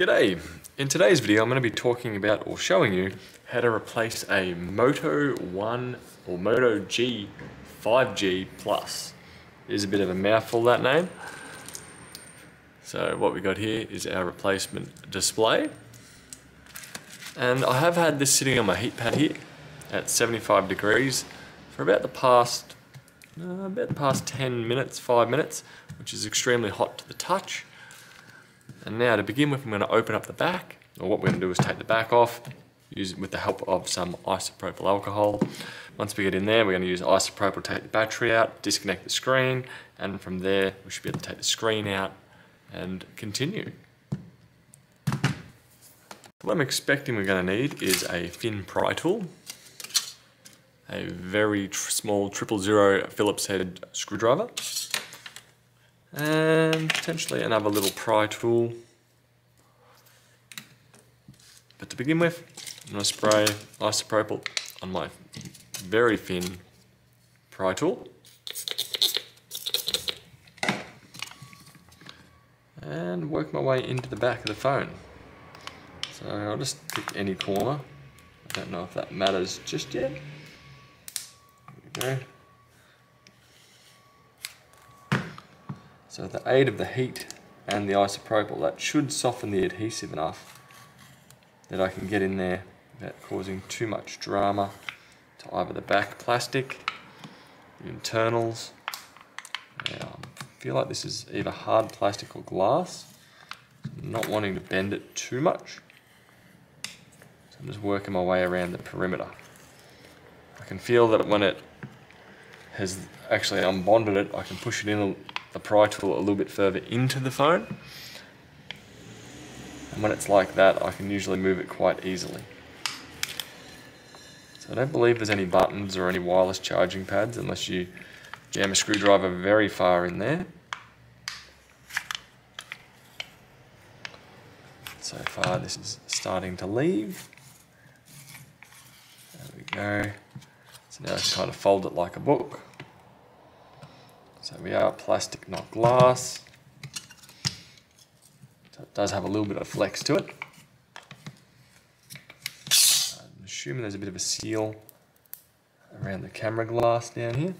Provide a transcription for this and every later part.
G'day! In today's video I'm going to be talking about or showing you how to replace a Moto 1 or Moto G 5G Plus. It is a bit of a mouthful that name. So what we got here is our replacement display. And I have had this sitting on my heat pad here at 75 degrees for about the past uh, about the past 10 minutes, 5 minutes, which is extremely hot to the touch. And now to begin with, I'm going to open up the back, or what we're going to do is take the back off, use it with the help of some isopropyl alcohol. Once we get in there, we're going to use isopropyl to take the battery out, disconnect the screen, and from there, we should be able to take the screen out and continue. What I'm expecting we're going to need is a thin pry tool, a very tr small triple zero Phillips head screwdriver, and potentially another little pry tool. But to begin with, I'm going to spray isopropyl on my very thin pry tool. And work my way into the back of the phone. So I'll just pick any corner. I don't know if that matters just yet. There we go. So the aid of the heat and the isopropyl, that should soften the adhesive enough that I can get in there without causing too much drama to either the back plastic, the internals. I feel like this is either hard plastic or glass. I'm not wanting to bend it too much. So I'm just working my way around the perimeter. I can feel that when it has actually unbonded it, I can push it in the pry tool a little bit further into the phone. And when it's like that, I can usually move it quite easily. So I don't believe there's any buttons or any wireless charging pads unless you jam a screwdriver very far in there. So far this is starting to leave. There we go. So now I can kind of fold it like a book. So we are plastic, not glass. So it does have a little bit of flex to it. I'm assuming there's a bit of a seal around the camera glass down here.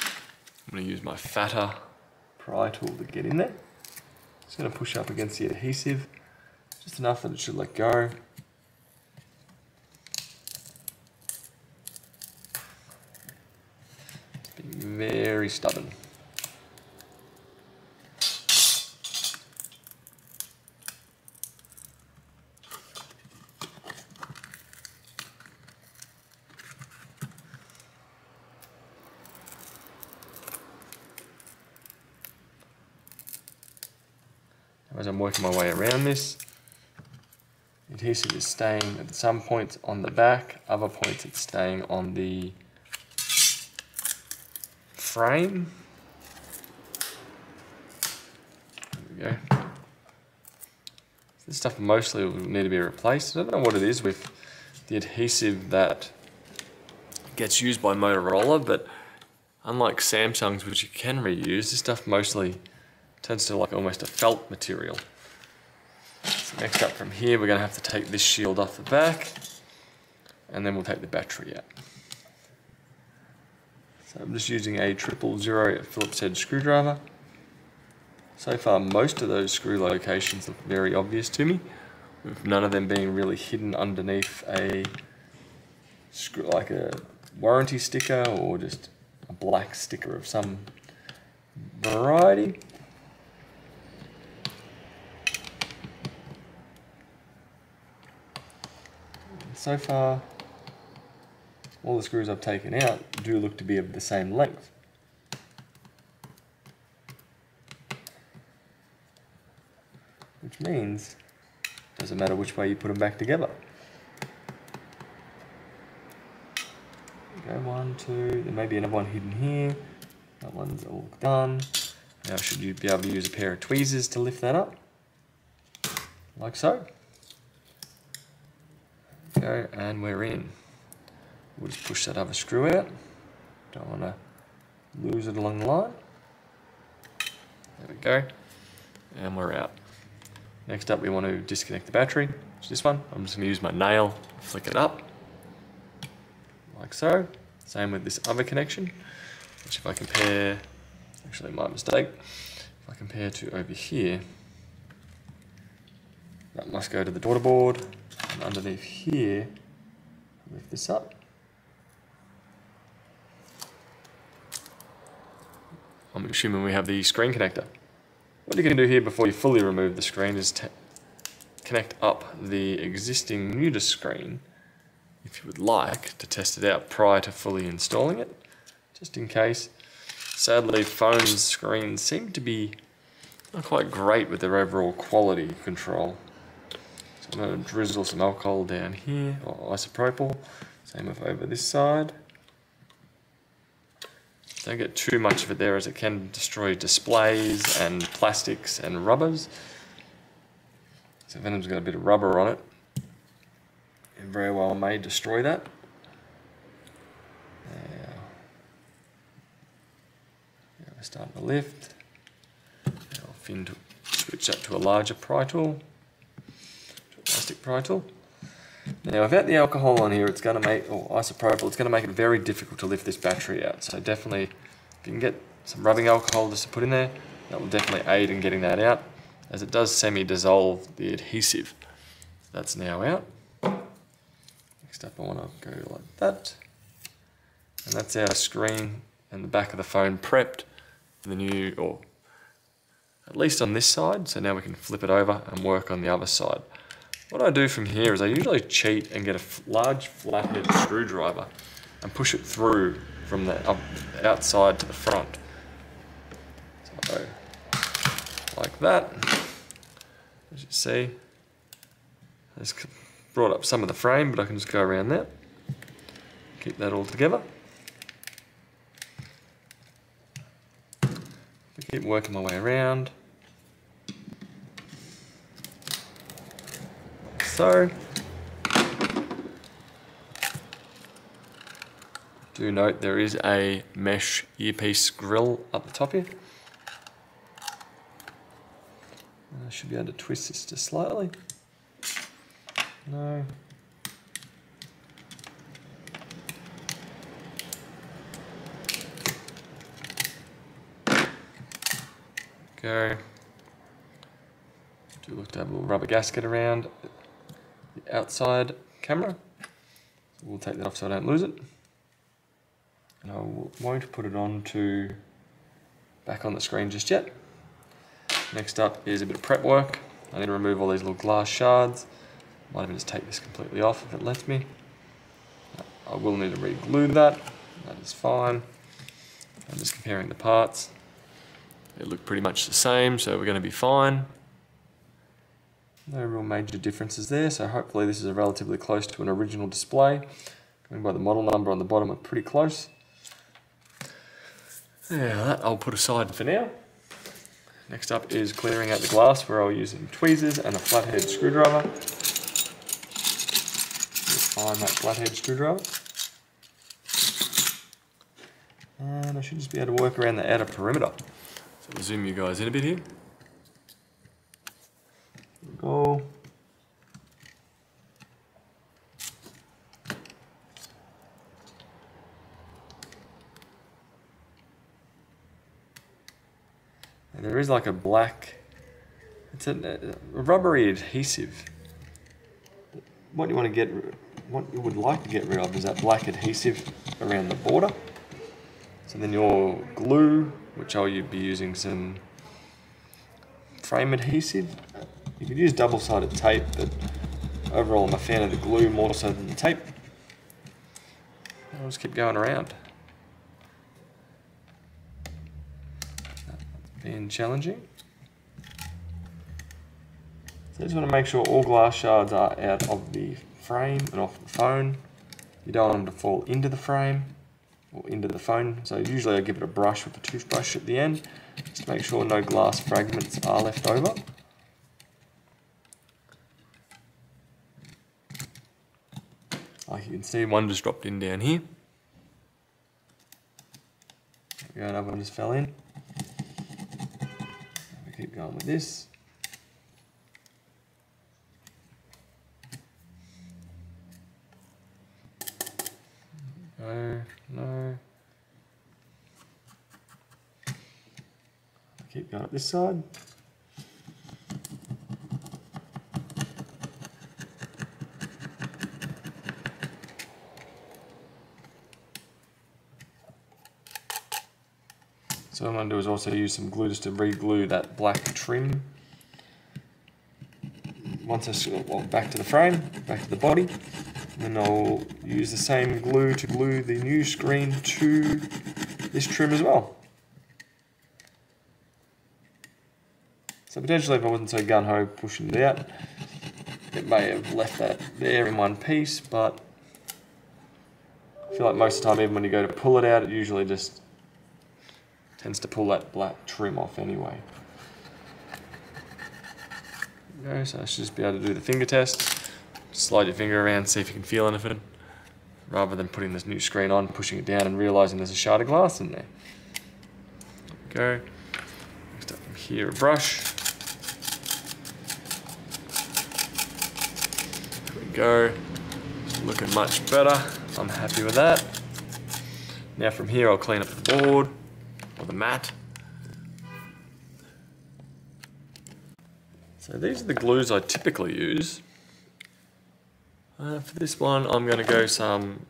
I'm going to use my fatter pry tool to get in there. Just going to push up against the adhesive, just enough that it should let go. Very stubborn. As I'm working my way around this, adhesive is staying at some points on the back, other points it's staying on the frame. There we go. This stuff mostly will need to be replaced. I don't know what it is with the adhesive that gets used by Motorola, but unlike Samsung's, which you can reuse, this stuff mostly tends to like almost a felt material. So next up from here, we're gonna have to take this shield off the back, and then we'll take the battery out. So I'm just using a triple zero Phillips head screwdriver. So far most of those screw locations look very obvious to me, with none of them being really hidden underneath a screw, like a warranty sticker or just a black sticker of some variety. So far all the screws I've taken out do look to be of the same length. Which means it doesn't matter which way you put them back together. Go one, two, there may be another one hidden here. That one's all done. Now should you be able to use a pair of tweezers to lift that up. Like so. Go and we're in. We'll just push that other screw out. Don't want to lose it along the line. There we go. And we're out. Next up we want to disconnect the battery, which is this one. I'm just going to use my nail, flick it up, like so. Same with this other connection, which if I compare, actually my mistake, if I compare to over here, that must go to the daughter board, and underneath here, lift this up. I'm assuming we have the screen connector. What you can do here before you fully remove the screen is connect up the existing Muda screen if you would like to test it out prior to fully installing it, just in case. Sadly, phone screens seem to be not quite great with their overall quality control. So I'm going to drizzle some alcohol down here, or isopropyl, same over this side. Don't get too much of it there as it can destroy displays and plastics and rubbers. So Venom's got a bit of rubber on it. It very well may destroy that. Now, now we're starting to lift. I'll fin to switch that to a larger pry tool, to a plastic pry tool. Now without the alcohol on here, it's going to make, or isopropyl, it's going to make it very difficult to lift this battery out. So definitely, if you can get some rubbing alcohol just to put in there, that will definitely aid in getting that out, as it does semi-dissolve the adhesive. That's now out. Next up, I want to go like that. And that's our screen and the back of the phone prepped for the new, or at least on this side. So now we can flip it over and work on the other side. What I do from here is I usually cheat and get a large flathead screwdriver and push it through from the outside to the front. So, like that. As you see, I just brought up some of the frame, but I can just go around that. Keep that all together. keep working my way around. So. Do note there is a mesh earpiece grill up the top here. I should be able to twist this just slightly. No. Go. Do look to have a little rubber gasket around the outside camera. we'll take that off so I don't lose it. And I won't put it on to back on the screen just yet. Next up is a bit of prep work. I need to remove all these little glass shards. Might even just take this completely off if it lets me. I will need to re-glue that. That is fine. I'm just comparing the parts. They look pretty much the same, so we're going to be fine. No real major differences there, so hopefully this is a relatively close to an original display. Going by the model number on the bottom, we're pretty close. Yeah, that I'll put aside for now. Next up is clearing out the glass where I'll use some tweezers and a flathead screwdriver. Find that flathead screwdriver. And I should just be able to work around the outer perimeter. So I'll zoom you guys in a bit here. go. And there is like a black, it's a, a rubbery adhesive. What you want to get, what you would like to get rid of is that black adhesive around the border. So then your glue, which I'll be using some frame adhesive, you could use double-sided tape, but overall I'm a fan of the glue more so than the tape. I'll just keep going around. Challenging. So I just want to make sure all glass shards are out of the frame and off the phone. You don't want them to fall into the frame or into the phone. So usually I give it a brush with a toothbrush at the end, just to make sure no glass fragments are left over. Like you can see, one just dropped in down here. There we go, another one just fell in keep going with this. No, no. Keep going up this side. So what I'm going to do is also use some glue just to re-glue that black trim. Once I well, back to the frame, back to the body, then I'll use the same glue to glue the new screen to this trim as well. So potentially if I wasn't so gun-ho pushing it out, it may have left that there in one piece, but I feel like most of the time even when you go to pull it out, it usually just tends to pull that black trim off anyway. Okay, so I should just be able to do the finger test. Slide your finger around, see if you can feel anything, rather than putting this new screen on, pushing it down and realizing there's a shard of glass in there. there go. Next up from here, a brush. There we go. It's looking much better. I'm happy with that. Now from here, I'll clean up the board the mat. So these are the glues I typically use. Uh, for this one, I'm going to go some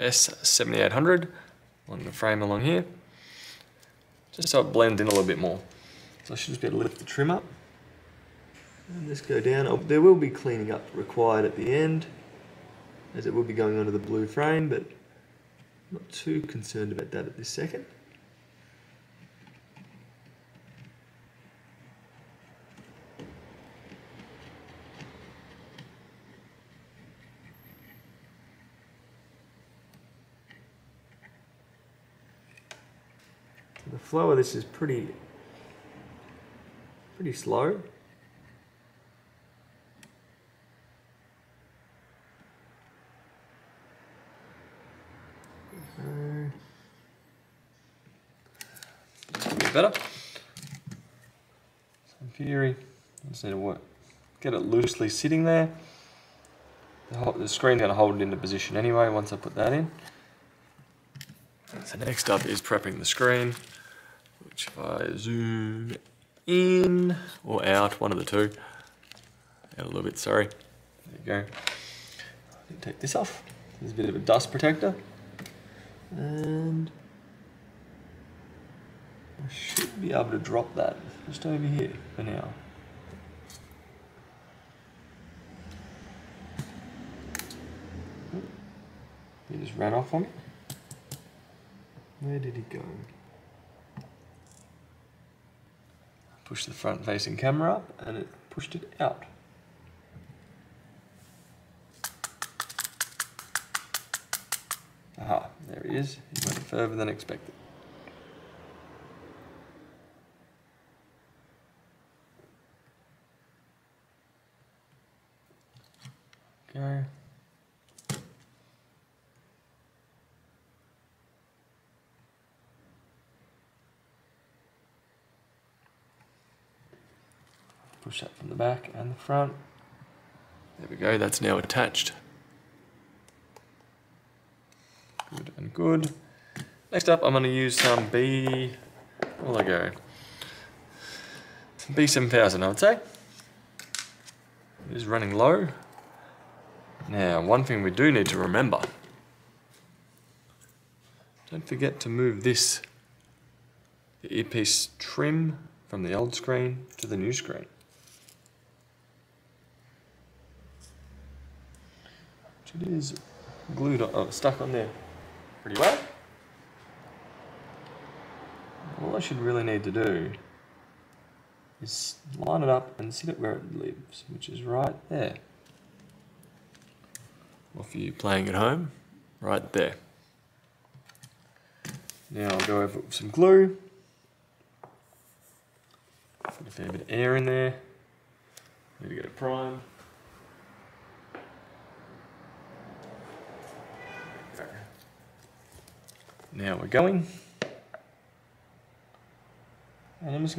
S7800 on the frame along here, just so it blends in a little bit more. So I should just be able to lift the trim up and just go down. Oh, there will be cleaning up required at the end, as it will be going onto the blue frame, but I'm not too concerned about that at this second. Flow of this is pretty, pretty slow. better. Some fury. Just need to work. Get it loosely sitting there. The, the screen's going to hold it into position anyway once I put that in. So next up is prepping the screen which if I zoom in or out, one of the two, out a little bit, sorry. There you go. Take this off. There's a bit of a dust protector. And I should be able to drop that just over here for now. He just ran off on me. Where did he go? Push the front facing camera up and it pushed it out. Aha, there he is. He went further than expected. Push that from the back and the front. There we go, that's now attached. Good and good. Next up, I'm going to use some B, where will I go? Some B7000, I would say. It is running low. Now, one thing we do need to remember. Don't forget to move this, the earpiece trim from the old screen to the new screen. It is glued, on, oh, stuck on there pretty well. All I should really need to do is line it up and sit it where it lives, which is right there. Or for you playing at home, right there. Now I'll go over with some glue. Put a fair bit of air in there. Need to get it primed. Now we're going. And I'm just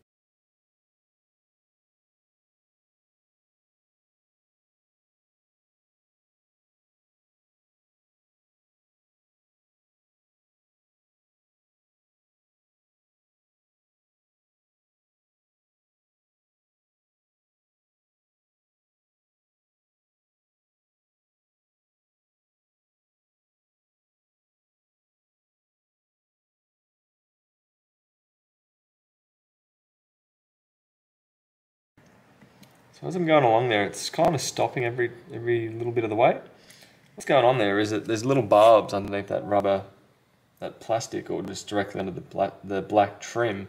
So as I'm going along there, it's kind of stopping every every little bit of the way. What's going on there is that there's little barbs underneath that rubber, that plastic, or just directly under the black, the black trim,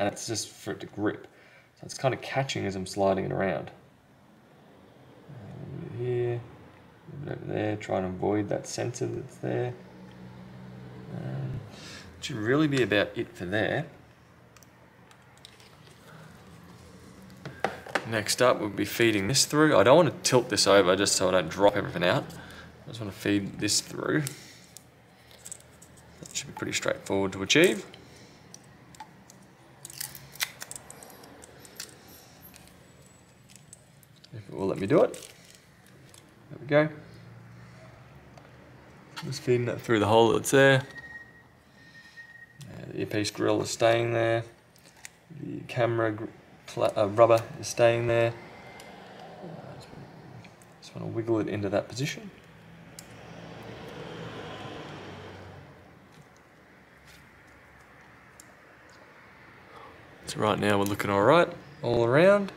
and it's just for it to grip. So it's kind of catching as I'm sliding it around. Over here, over there, trying to avoid that sensor that's there. Um, should really be about it for there. Next up, we'll be feeding this through. I don't want to tilt this over just so I don't drop everything out. I just want to feed this through. That should be pretty straightforward to achieve. If it will let me do it. There we go. Just feeding that through the hole that's there. the earpiece grill is staying there. The camera uh, rubber is staying there. Just want to wiggle it into that position. So right now we're looking alright all around.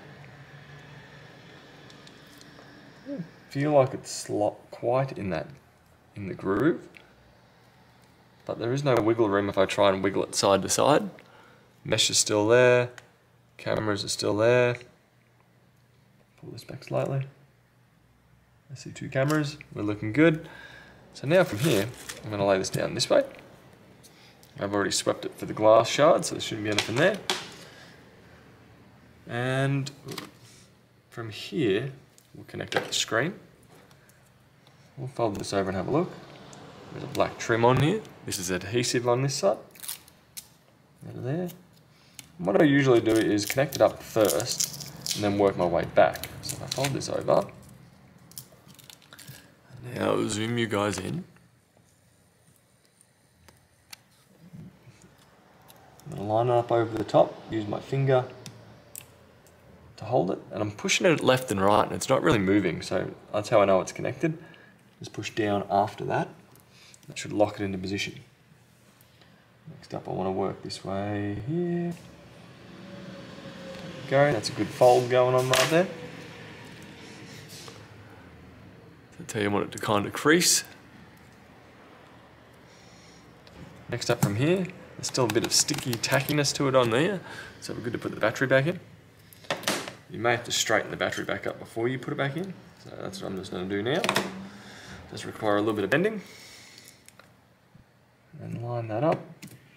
feel like it's slot quite in that in the groove but there is no wiggle room if I try and wiggle it side to side mesh is still there Cameras are still there. Pull this back slightly. I see two cameras. We're looking good. So now from here, I'm going to lay this down this way. I've already swept it for the glass shard, so there shouldn't be anything there. And from here, we'll connect up the screen. We'll fold this over and have a look. There's a black trim on here. This is adhesive on this side. Out there. What I usually do is connect it up first and then work my way back. So if I fold this over, now zoom you guys in. I'm going to line it up over the top, use my finger to hold it, and I'm pushing it left and right, and it's not really moving, so that's how I know it's connected. Just push down after that. That should lock it into position. Next up, I want to work this way here go. That's a good fold going on right there. So tell you want it to kind of crease. Next up from here, there's still a bit of sticky tackiness to it on there, so we're good to put the battery back in. You may have to straighten the battery back up before you put it back in, so that's what I'm just going to do now. Does require a little bit of bending. And line that up,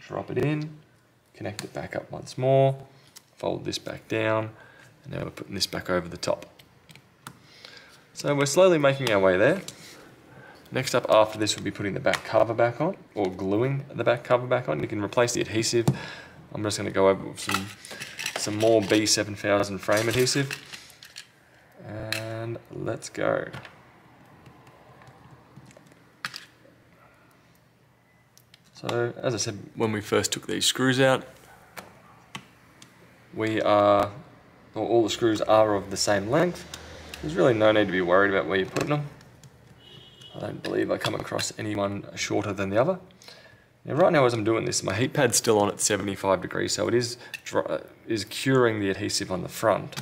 drop it in, connect it back up once more fold this back down, and now we're putting this back over the top. So we're slowly making our way there. Next up after this we'll be putting the back cover back on, or gluing the back cover back on. You can replace the adhesive. I'm just going to go over with some, some more B7000 frame adhesive. And let's go. So as I said when we first took these screws out, we are, or all the screws are of the same length. There's really no need to be worried about where you're putting them. I don't believe I come across anyone shorter than the other. Now right now as I'm doing this, my heat pad's still on at 75 degrees, so it is dry, is curing the adhesive on the front.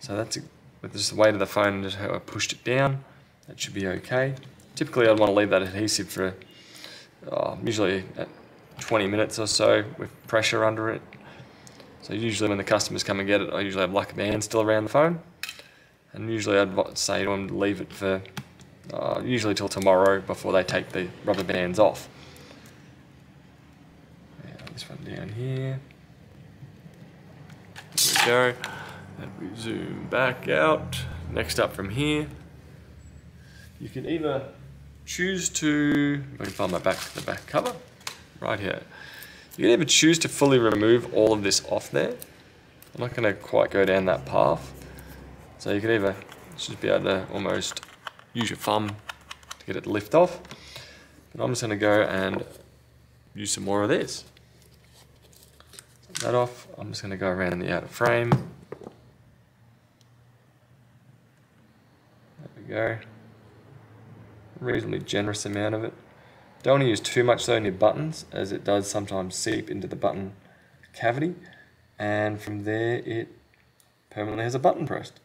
So that's with just the weight of the phone, just how I pushed it down, that should be okay. Typically I'd want to leave that adhesive for uh, usually 20 minutes or so with pressure under it so usually when the customers come and get it, I usually have like a band still around the phone. And usually I'd say to them leave it for uh, usually till tomorrow before they take the rubber bands off. Yeah, this one down here. There we go. And we zoom back out. Next up from here, you can either choose to, I can find my back, the back cover, right here. You can either choose to fully remove all of this off there. I'm not going to quite go down that path. So you can either just be able to almost use your thumb to get it to lift off. But I'm just going to go and use some more of this. That off. I'm just going to go around the outer frame. There we go. Reasonably generous amount of it. Don't want to use too much though in your buttons as it does sometimes seep into the button cavity and from there it permanently has a button pressed.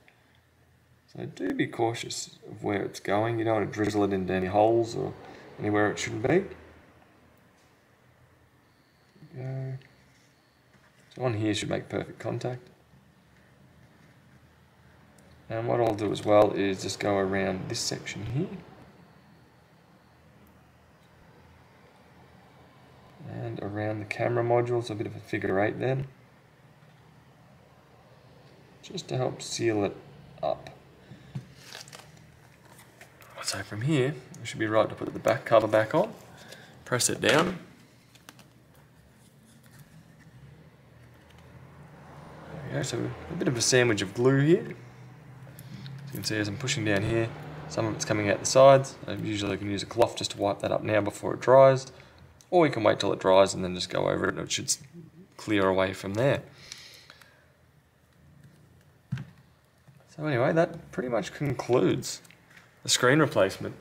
So do be cautious of where it's going. You don't want to drizzle it into any holes or anywhere it shouldn't be. Go. So on here should make perfect contact. And what I'll do as well is just go around this section here. And around the camera module, so a bit of a figure eight then. Just to help seal it up. So from here, we should be right to put the back cover back on. Press it down. There we go, so a bit of a sandwich of glue here. As you can see as I'm pushing down here, some of it's coming out the sides. I usually can use a cloth just to wipe that up now before it dries. Or we can wait till it dries and then just go over it and it should clear away from there. So anyway, that pretty much concludes the screen replacement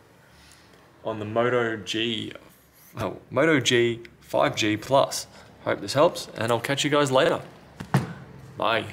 on the Moto G, oh, Moto G 5G Plus. Hope this helps, and I'll catch you guys later. Bye.